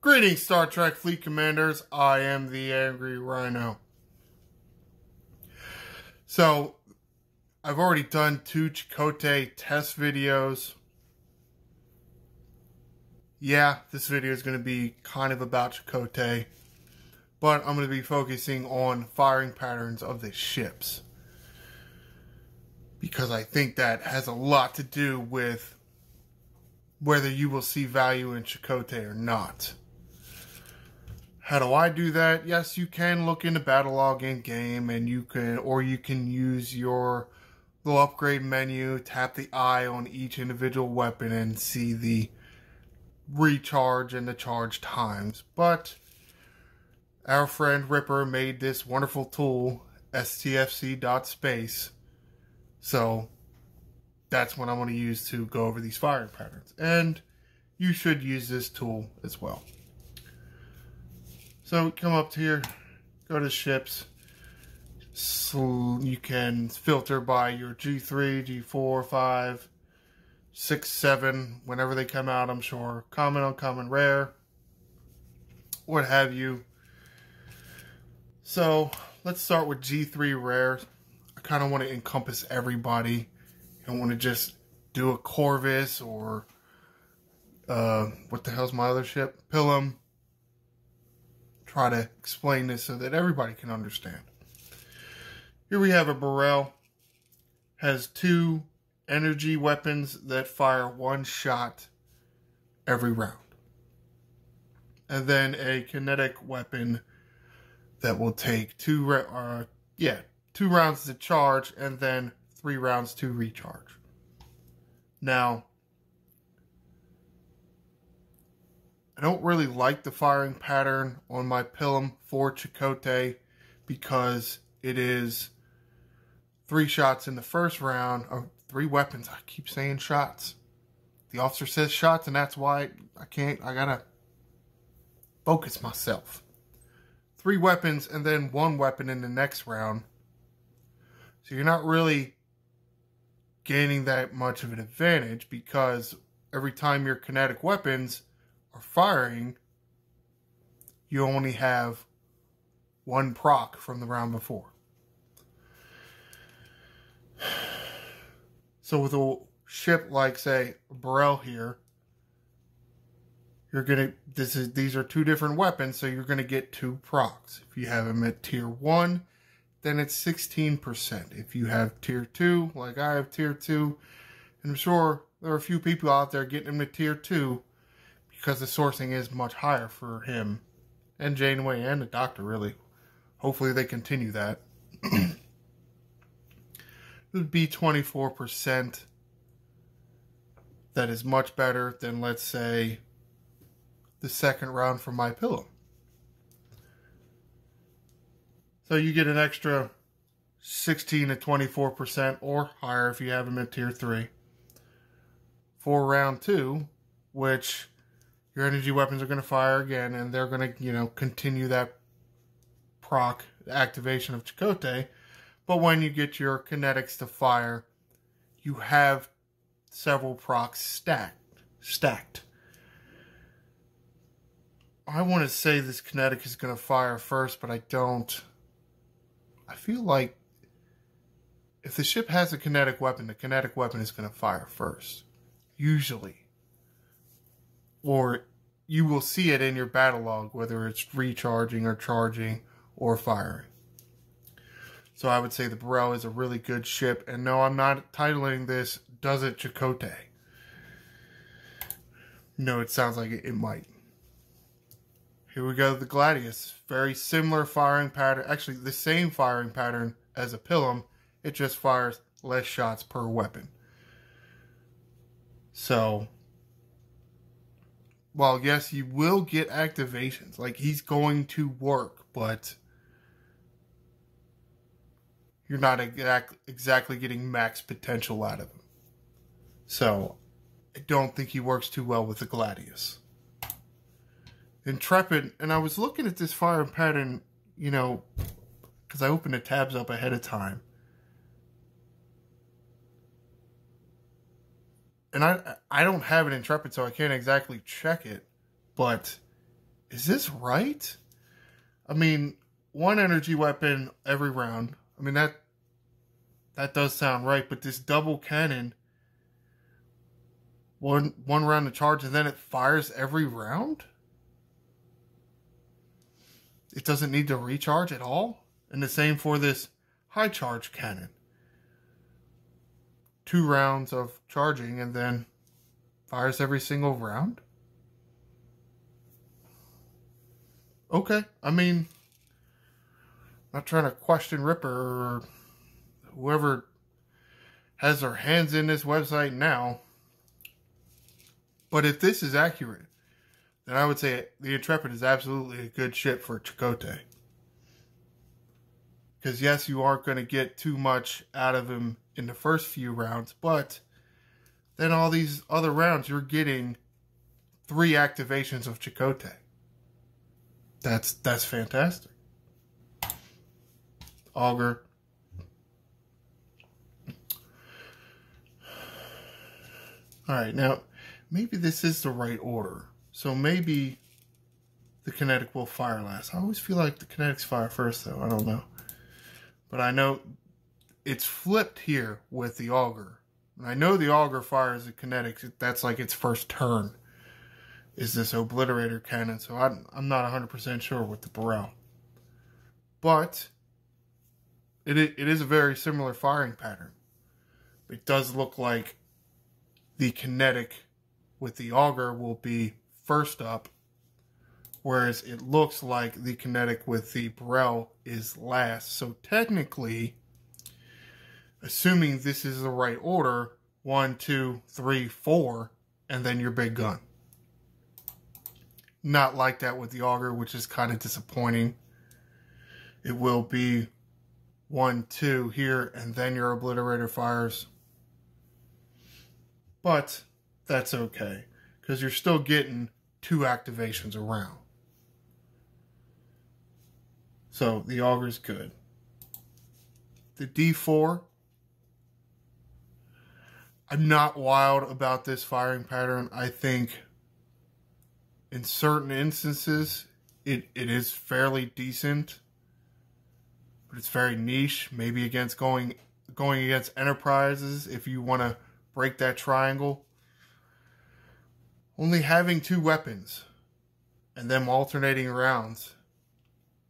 Greetings, Star Trek Fleet Commanders. I am the Angry Ryno. So, I've already done two Chakotay test videos. Yeah, this video is going to be kind of about Chakotay, but I'm going to be focusing on firing patterns of the ships. Because I think that has a lot to do with whether you will see value in Chakotay or not. How do I do that? Yes, you can look into battle log in game and you can, or you can use your little upgrade menu, tap the eye on each individual weapon and see the recharge and the charge times. But our friend Ripper made this wonderful tool, stfc.space. So that's what I'm going to use to go over these firing patterns. And you should use this tool as well. So come up here, go to ships. So you can filter by your G3, G4, 5, 6, 7, whenever they come out, I'm sure. Common, uncommon, rare, what have you. So let's start with G3 rare. I kind of want to encompass everybody. I don't want to just do a Corvus or uh, what the hell's my other ship? Pilum try to explain this so that everybody can understand. Here we have a Burrell. Has two energy weapons that fire one shot every round. And then a kinetic weapon that will take two, uh, yeah, two rounds to charge and then three rounds to recharge. Now, I don't really like the firing pattern on my Pilum for Chakotay because it is three shots in the first round, or three weapons. I keep saying shots. The officer says shots, and that's why I can't, I gotta focus myself. Three weapons and then one weapon in the next round. So you're not really gaining that much of an advantage because every time your kinetic weapons are firing, you only have one proc from the round before. So with a ship like say Burrell here, you're gonna this is these are two different weapons, so you're gonna get two procs. If you have them at tier one, then it's 16%. If you have tier two, like I have tier two, and I'm sure there are a few people out there getting them at tier two, because the sourcing is much higher for him and Janeway and the Doctor, really. Hopefully, they continue that. it would be 24%. That is much better than, let's say, the second round from my Pilum. So you get an extra 16 to 24% or higher if you have them at tier 3 for round 2, which your energy weapons are going to fire again, and they're going to, you know, continue that proc activation of Chakotay. But when you get your kinetics to fire, you have several procs stacked. Stacked. I want to say this kinetic is going to fire first, but I don't. I feel like if the ship has a kinetic weapon, the kinetic weapon is going to fire first. Usually or you will see it in your battle log, whether it's recharging or charging or firing. So I would say the Burrell is a really good ship. And no, I'm not titling this Does It Chakotay. No, it sounds like it, it might. Here we go, the Gladius. Very similar firing pattern. Actually, the same firing pattern as a Pilum. It just fires less shots per weapon. So, well, yes, you will get activations. Like he's going to work, but you're not exact, exactly getting max potential out of him. So I don't think he works too well with the Gladius. Intrepid, and I was looking at this fire pattern, you know, because I opened the tabs up ahead of time. And I I don't have an Intrepid, so I can't exactly check it, but is this right? I mean, one energy weapon every round. I mean that that does sound right, but this double cannon one one round to charge and then it fires every round? It doesn't need to recharge at all? And the same for this high charge cannon. Two rounds of charging and then fires every single round? Okay, I mean, not trying to question Ripper or whoever has their hands in this website now. But if this is accurate, then I would say the Intrepid is absolutely a good ship for Chakotay. Because yes, you aren't going to get too much out of him in the first few rounds, but then all these other rounds you're getting three activations of Chakotay. That's that's fantastic. Augur. All right, now maybe this is the right order. So maybe the kinetic will fire last. I always feel like the kinetics fire first, though. I don't know. But I know it's flipped here with the Augur. And I know the Augur fires the kinetics. That's like its first turn is this obliterator cannon. So I'm, I'm not 100% sure with the Burrell. But it, it is a very similar firing pattern. It does look like the kinetic with the Augur will be first up, whereas it looks like the kinetic with the Burrell is last. So technically, assuming this is the right order, one, two, three, four, and then your big gun. Not like that with the Augur, which is kind of disappointing. It will be one, two here, and then your obliterator fires. But that's okay because you're still getting two activations around. So the Augur's good. The D4, I'm not wild about this firing pattern. I think in certain instances it, it is fairly decent, but it's very niche. Maybe against going going against enterprises if you want to break that triangle only having two weapons and them alternating rounds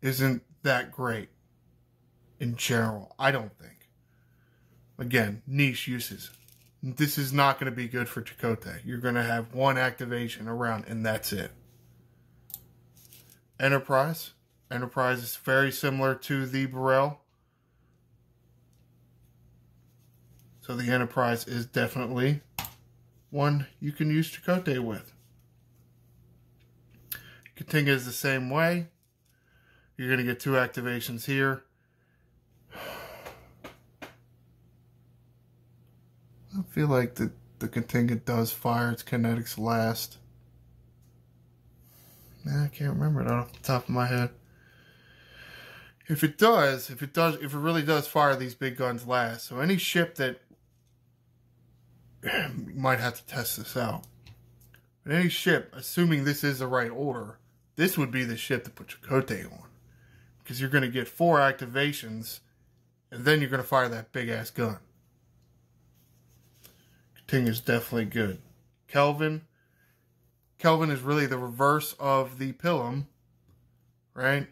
isn't that great in general. I don't think. Again, niche uses. This is not going to be good for Chakotay. You're going to have one activation around and that's it. Enterprise. Enterprise is very similar to the Burrell. So the Enterprise is definitely one you can use Chakotay with. Katinga is the same way. You're going to get two activations here. I feel like the, the contingent does fire its kinetics last. I can't remember it off the top of my head. If it does, if it does, if it really does fire these big guns last, so any ship that might have to test this out. But any ship, assuming this is the right order, this would be the ship to put Chakotay on. Because you're going to get four activations, and then you're going to fire that big ass gun. Ting is definitely good. Kelvin. Kelvin is really the reverse of the Pilum, right?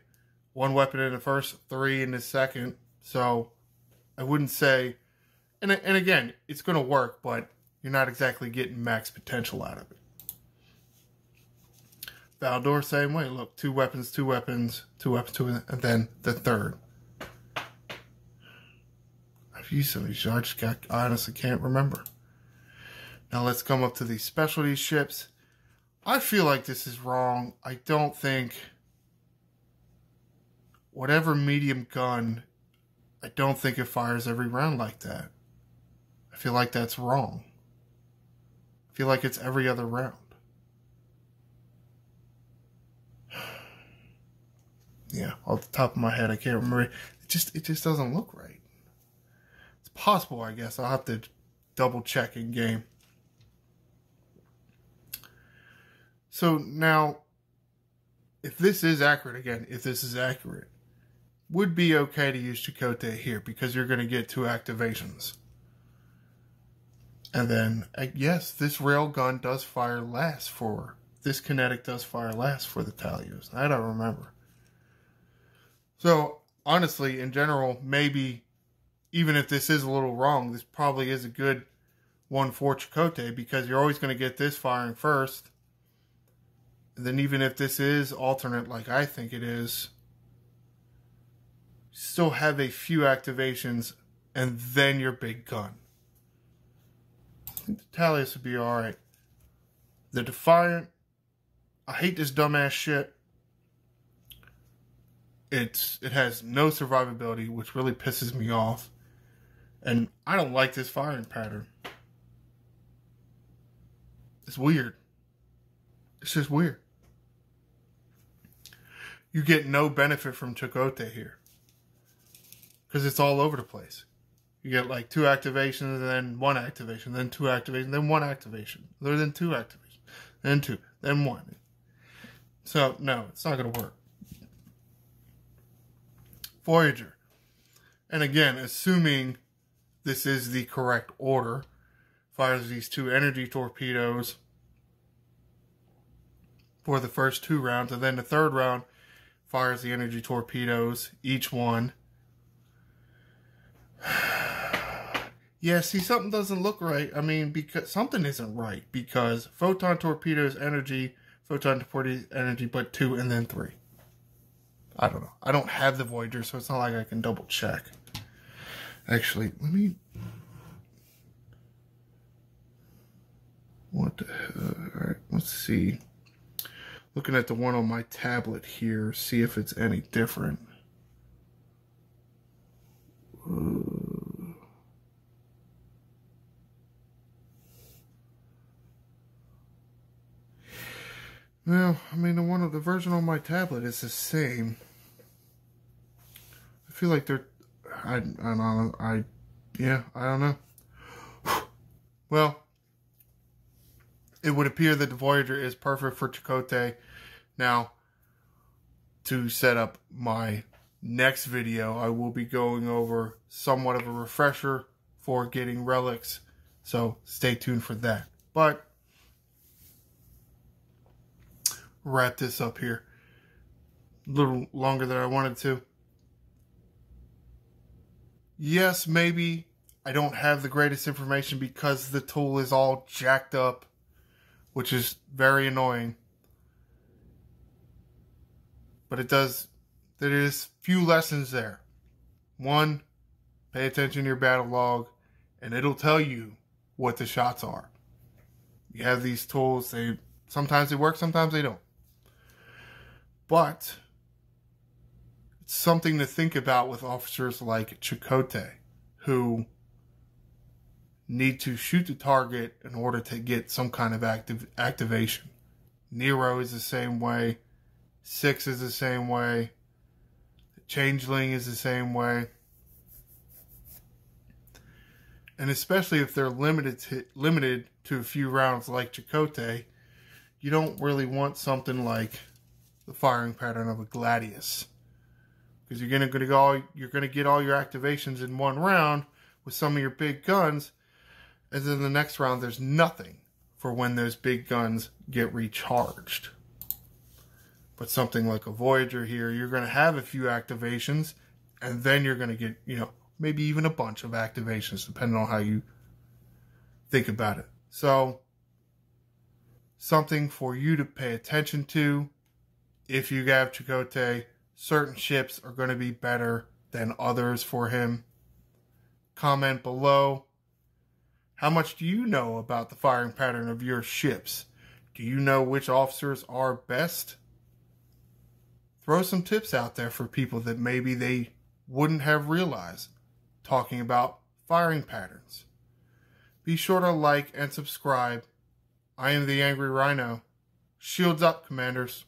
One weapon in the first, three in the second. So I wouldn't say, and and again, it's going to work, but you're not exactly getting max potential out of it. Valdore, same way. Look, two weapons, two weapons, two weapons, two, and then the third. I've used some of these. I just got, I honestly can't remember. Now let's come up to these specialty ships. I feel like this is wrong. I don't think whatever medium gun, I don't think it fires every round like that. I feel like that's wrong I feel like it's every other round. yeah, off the top of my head, I can't remember. It just it just doesn't look right. It's possible, I guess. I'll have to double check in game. So now, if this is accurate, again, if this is accurate, would be okay to use Chakotay here because you're going to get two activations. And then, uh, yes, this rail gun does fire last for, this kinetic does fire last for the Talios. I remember. So, honestly, in general, maybe, even if this is a little wrong, this probably is a good one for Chakotay because you're always going to get this firing first. Then even if this is alternate like I think it is, still have a few activations and then your big gun. The would be alright. The Defiant, I hate this dumbass shit. It's it has no survivability, which really pisses me off. And I don't like this firing pattern. It's weird. It's just weird. You get no benefit from Chakotay here. Because it's all over the place. You get like two activations, then one activation, then two activations, then one activation, then two activations, then two, then one. So, no, it's not going to work. Voyager. And again, assuming this is the correct order, fires these two energy torpedoes for the first two rounds, and then the third round fires the energy torpedoes, each one yeah, see, something doesn't look right. I mean, because something isn't right because photon torpedoes energy, photon torpedoes energy, but two and then three. I don't know. I don't have the Voyager, so it's not like I can double check. Actually, let me. What the hell? All right, let's see. Looking at the one on my tablet here, see if it's any different. Well, I mean, the one of the version on my tablet is the same. I feel like they're, I, I don't know, I, yeah, I don't know. well, it would appear that the Voyager is perfect for Chakotay. Now, to set up my next video, I will be going over somewhat of a refresher for getting relics. So stay tuned for that. But wrap this up here. A little longer than I wanted to. Yes, maybe I don't have the greatest information because the tool is all jacked up, which is very annoying. But it does, there is few lessons there. One, pay attention to your battle log and it'll tell you what the shots are. You have these tools, they sometimes they work, sometimes they don't. But it's something to think about with officers like Chakotay, who need to shoot the target in order to get some kind of active activation. Nero is the same way. Six is the same way. Changeling is the same way. And especially if they're limited to limited to a few rounds like Chakotay, you don't really want something like the firing pattern of a Gladius. Because you're gonna, go, you're gonna get all your activations in one round with some of your big guns, and then the next round there's nothing for when those big guns get recharged. But something like a Voyager here, you're gonna have a few activations, and then you're gonna get, you know, maybe even a bunch of activations, depending on how you think about it. So, something for you to pay attention to if you have Chakotay, certain ships are going to be better than others for him. Comment below. How much do you know about the firing pattern of your ships? Do you know which officers are best? Throw some tips out there for people that maybe they wouldn't have realized talking about firing patterns. Be sure to like and subscribe. I am the Angry Ryno. Shields up, Commanders.